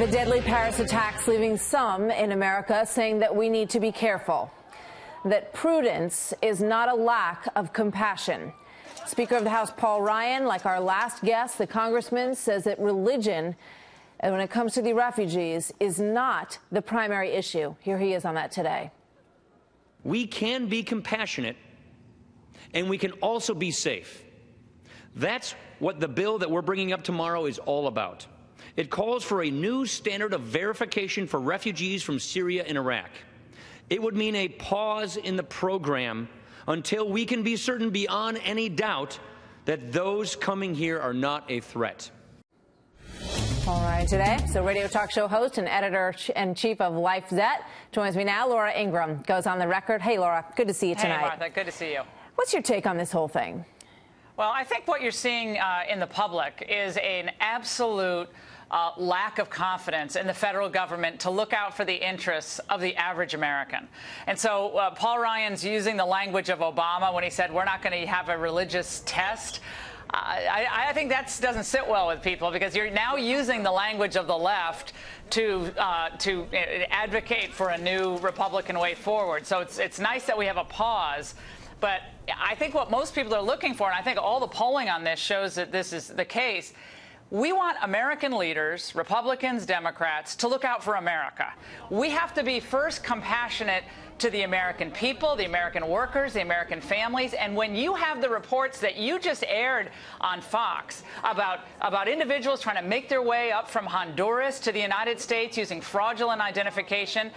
The deadly Paris attacks leaving some in America saying that we need to be careful, that prudence is not a lack of compassion. Speaker of the House Paul Ryan, like our last guest, the congressman, says that religion, uh, when it comes to the refugees, is not the primary issue. Here he is on that today. We can be compassionate and we can also be safe. That's what the bill that we're bringing up tomorrow is all about. It calls for a new standard of verification for refugees from Syria and Iraq. It would mean a pause in the program until we can be certain beyond any doubt that those coming here are not a threat. All right, today, so radio talk show host and editor in chief of LifeZette joins me now. Laura Ingraham goes on the record. Hey, Laura, good to see you tonight. Hey, Martha, good to see you. What's your take on this whole thing? Well, I think what you're seeing uh, in the public is an absolute uh, lack of confidence in the federal government to look out for the interests of the average American. And so uh, Paul Ryan's using the language of Obama when he said, we're not going to have a religious test. I, I, think that doesn't sit well with people because you're now using the language of the left to uh, to advocate for a new Republican way forward. So it's it's nice that we have a pause, but I think what most people are looking for, and I think all the polling on this shows that this is the case, we want American leaders, Republicans, Democrats, to look out for America. We have to be first compassionate to the American people, the American workers, the American families. And when you have the reports that you just aired on Fox about, about individuals trying to make their way up from Honduras to the United States using fraudulent identification,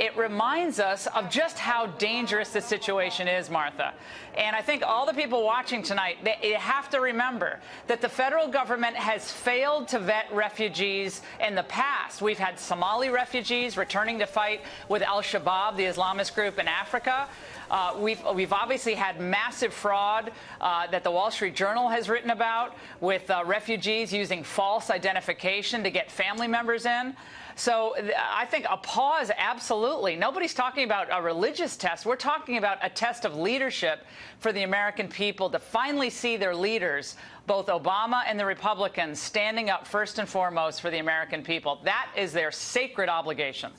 it reminds us of just how dangerous the situation is, Martha. And I think all the people watching tonight, they have to remember that the federal government has failed to vet refugees in the past. We've had Somali refugees returning to fight with Al Shabaab, the Islamist group in Africa. Uh, we've, we've obviously had massive fraud uh, that the Wall Street Journal has written about with uh, refugees using false identification to get family members in. So I think a pause, absolutely. Nobody's talking about a religious test. We're talking about a test of leadership for the American people to finally see their leaders, both Obama and the Republicans, standing up first and foremost for the American people. That is their sacred obligation.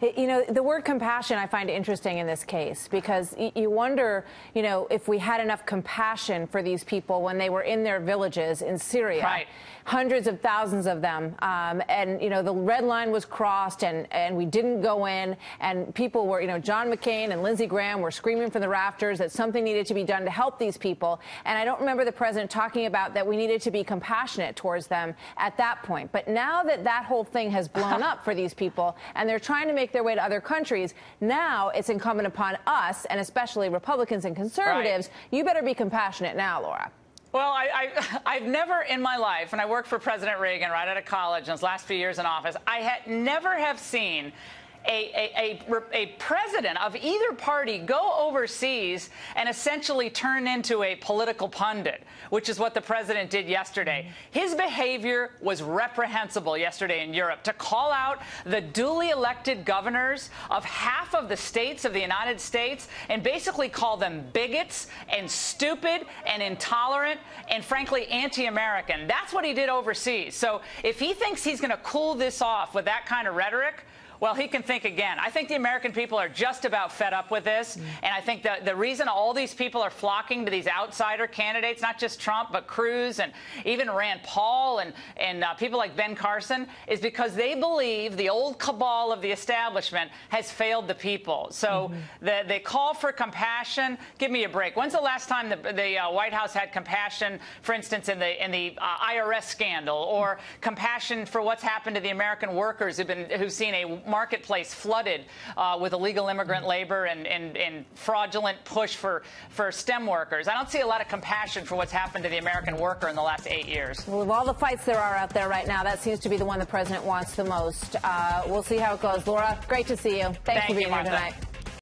You know, the word compassion I find interesting in this case because you wonder, you know, if we had enough compassion for these people when they were in their villages in Syria. Right. Hundreds of thousands of them. Um, and, you know, the red line was crossed and, and we didn't go in. And people were, you know, John McCain and Lindsey Graham were screaming from the rafters that something needed to be done to help these people. And I don't remember the president talking about that we needed to be compassionate towards them at that point. But now that that whole thing has blown up for these people and they're trying to make their way to other countries. Now it's incumbent upon us, and especially Republicans and conservatives, right. you better be compassionate now, Laura. Well, I, I, have never in my life, and I worked for President Reagan right out of college in his last few years in office, I had never have seen a, a, a, a, president of either party go overseas and essentially turn into a political pundit, which is what the president did yesterday. Mm-hmm. His behavior was reprehensible yesterday in Europe to call out the duly elected governors of half of the states of the United States and basically call them bigots and stupid and intolerant and frankly anti-American. That's what he did overseas. So if he thinks he's going to cool this off with that kind of rhetoric, well, he can think again. I think the American people are just about fed up with this. Mm. And I think the, the reason all these people are flocking to these outsider candidates, not just Trump, but Cruz and even Rand Paul and, and uh, people like Ben Carson, is because they believe the old cabal of the establishment has failed the people. So mm -hmm. the, they call for compassion. Give me a break. When's the last time the, the uh, White House had compassion, for instance, in the, in the uh, IRS scandal, or compassion for what's happened to the American workers who've, been, who've seen a marketplace flooded uh, with illegal immigrant labor and, and, and, fraudulent push for, for STEM workers. I don't see a lot of compassion for what's happened to the American worker in the last eight years. Well, with all the fights there are out there right now, that seems to be the one the president wants the most. Uh, we'll see how it goes. Laura, great to see you. Thanks Thank for being you, here tonight.